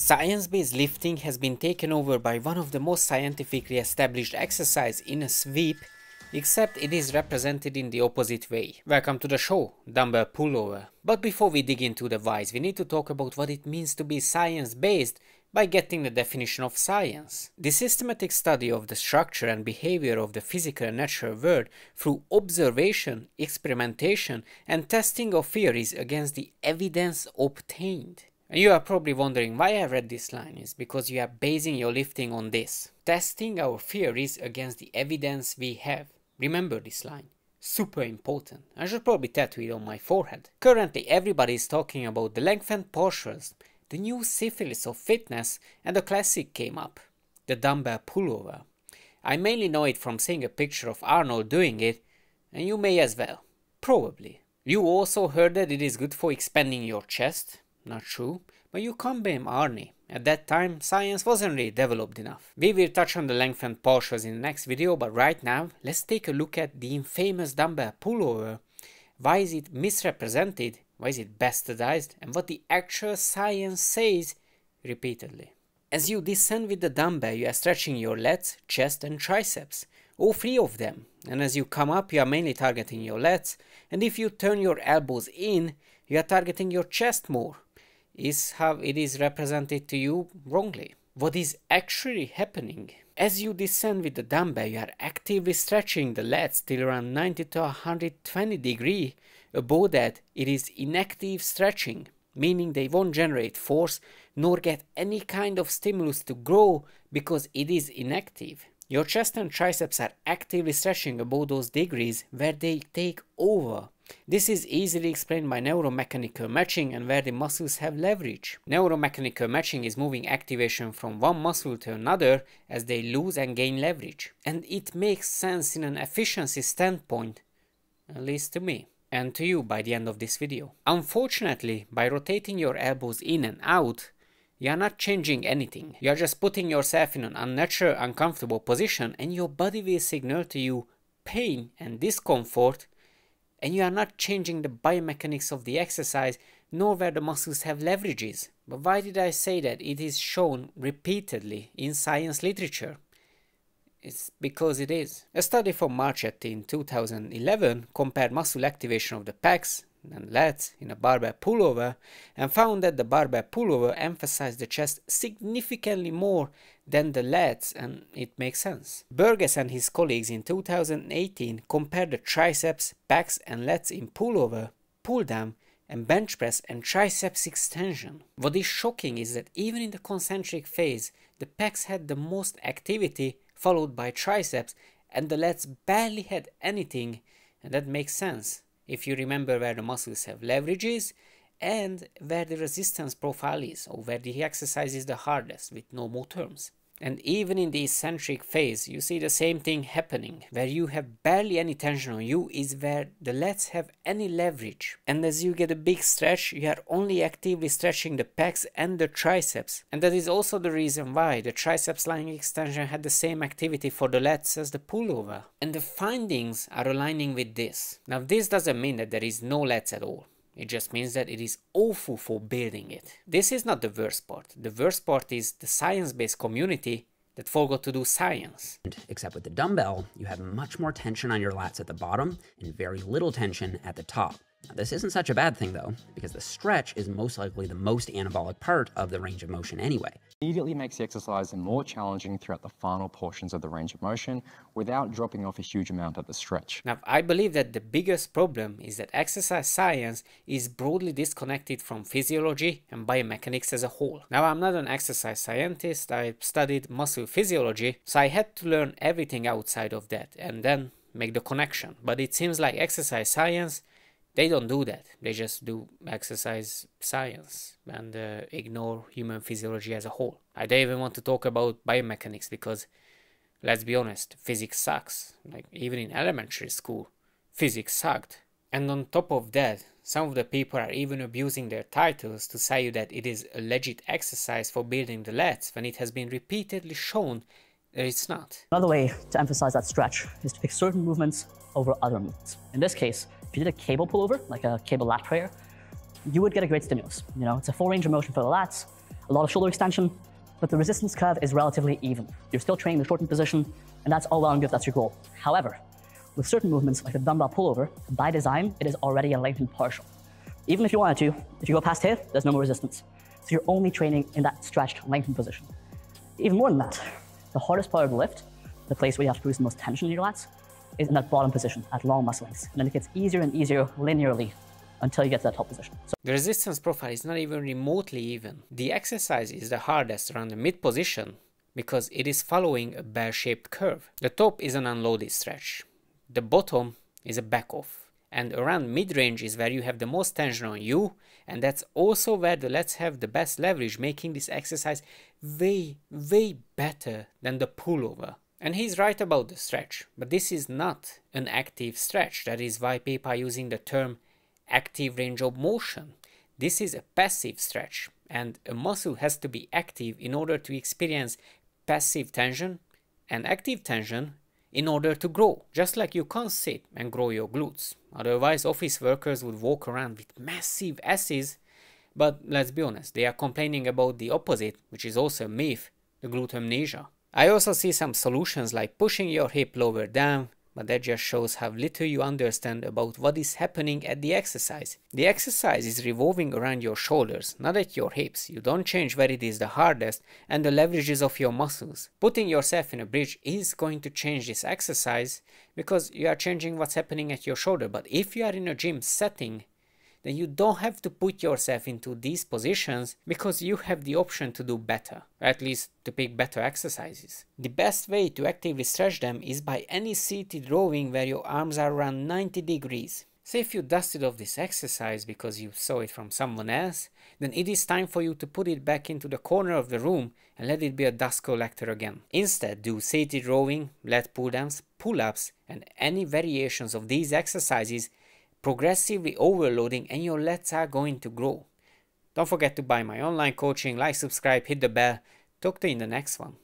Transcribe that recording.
Science-based lifting has been taken over by one of the most scientifically established exercise in a sweep, except it is represented in the opposite way. Welcome to the show, dumbbell pullover. But before we dig into the whys, we need to talk about what it means to be science-based by getting the definition of science. The systematic study of the structure and behavior of the physical and natural world through observation, experimentation, and testing of theories against the evidence obtained. You are probably wondering why I read this line is because you are basing your lifting on this. Testing our theories against the evidence we have. Remember this line. Super important. I should probably tattoo it on my forehead. Currently everybody is talking about the lengthened partials, the new syphilis of fitness, and the classic came up. The dumbbell pullover. I mainly know it from seeing a picture of Arnold doing it, and you may as well. Probably. You also heard that it is good for expanding your chest, not true, but you can't blame Arnie. At that time, science wasn't really developed enough. We will touch on the lengthened partials in the next video, but right now, let's take a look at the infamous dumbbell pullover. Why is it misrepresented? Why is it bastardized? And what the actual science says repeatedly. As you descend with the dumbbell, you are stretching your lats, chest and triceps, all three of them. And as you come up, you are mainly targeting your lats, and if you turn your elbows in, you are targeting your chest more is how it is represented to you wrongly. What is actually happening? As you descend with the dumbbell, you are actively stretching the lats till around 90 to 120 degree. Above that, it is inactive stretching, meaning they won't generate force nor get any kind of stimulus to grow because it is inactive. Your chest and triceps are actively stretching above those degrees where they take over. This is easily explained by neuromechanical matching and where the muscles have leverage. Neuromechanical matching is moving activation from one muscle to another as they lose and gain leverage. And it makes sense in an efficiency standpoint, at least to me and to you by the end of this video. Unfortunately, by rotating your elbows in and out, you are not changing anything. You are just putting yourself in an unnatural, uncomfortable position and your body will signal to you pain and discomfort and you are not changing the biomechanics of the exercise nor where the muscles have leverages. But why did I say that? It is shown repeatedly in science literature. It's because it is. A study from Marchetti in 2011 compared muscle activation of the pecs and lats in a barbell pullover and found that the barbell pullover emphasized the chest significantly more than the lats and it makes sense. Burgess and his colleagues in 2018 compared the triceps, pecs and lats in pullover, pull down and bench press and triceps extension. What is shocking is that even in the concentric phase, the pecs had the most activity followed by triceps and the lats barely had anything and that makes sense if you remember where the muscles have leverages and where the resistance profile is or where the exercise is the hardest with no more terms. And even in the eccentric phase, you see the same thing happening. Where you have barely any tension on you is where the lats have any leverage. And as you get a big stretch, you are only actively stretching the pecs and the triceps. And that is also the reason why the triceps lying extension had the same activity for the lats as the pullover. And the findings are aligning with this. Now this doesn't mean that there is no lats at all. It just means that it is awful for building it. This is not the worst part. The worst part is the science-based community that forgot to do science. Except with the dumbbell, you have much more tension on your lats at the bottom and very little tension at the top. Now, this isn't such a bad thing though, because the stretch is most likely the most anabolic part of the range of motion anyway. Immediately makes the exercise more challenging throughout the final portions of the range of motion without dropping off a huge amount at the stretch. Now, I believe that the biggest problem is that exercise science is broadly disconnected from physiology and biomechanics as a whole. Now, I'm not an exercise scientist, I studied muscle physiology, so I had to learn everything outside of that and then make the connection. But it seems like exercise science they don't do that. They just do exercise science and uh, ignore human physiology as a whole. I don't even want to talk about biomechanics because, let's be honest, physics sucks. Like, even in elementary school, physics sucked. And on top of that, some of the people are even abusing their titles to say that it is a legit exercise for building the lats when it has been repeatedly shown that it's not. Another way to emphasize that stretch is to pick certain movements over other movements. In this case, if you did a cable pullover, like a cable lat prayer, you would get a great stimulus. You know, it's a full range of motion for the lats. a lot of shoulder extension, but the resistance curve is relatively even. You're still training the shortened position, and that's all well and good, that's your goal. However, with certain movements like the dumbbell pullover, by design, it is already a lengthened partial. Even if you wanted to, if you go past here, there's no more resistance. So you're only training in that stretched, lengthened position. Even more than that, the hardest part of the lift, the place where you have to produce the most tension in your lats, is in that bottom position at long muscle lengths. And then it gets easier and easier linearly until you get to that top position. So the resistance profile is not even remotely even. The exercise is the hardest around the mid position because it is following a bell-shaped curve. The top is an unloaded stretch. The bottom is a back off and around mid-range is where you have the most tension on you and that's also where the lats have the best leverage making this exercise way way better than the pullover and he's right about the stretch but this is not an active stretch that is why people are using the term active range of motion this is a passive stretch and a muscle has to be active in order to experience passive tension and active tension in order to grow. Just like you can't sit and grow your glutes. Otherwise, office workers would walk around with massive asses. But let's be honest, they are complaining about the opposite, which is also a myth, the glute amnesia. I also see some solutions like pushing your hip lower down, but that just shows how little you understand about what is happening at the exercise. The exercise is revolving around your shoulders, not at your hips. You don't change where it is the hardest and the leverages of your muscles. Putting yourself in a bridge is going to change this exercise because you are changing what's happening at your shoulder. But if you are in a gym setting, then you don't have to put yourself into these positions because you have the option to do better, or at least to pick better exercises. The best way to actively stretch them is by any seated rowing where your arms are around 90 degrees. Say if you dusted off this exercise because you saw it from someone else, then it is time for you to put it back into the corner of the room and let it be a dust collector again. Instead, do seated rowing, lat pull downs, pull ups, and any variations of these exercises progressively overloading and your lats are going to grow. Don't forget to buy my online coaching, like, subscribe, hit the bell. Talk to you in the next one.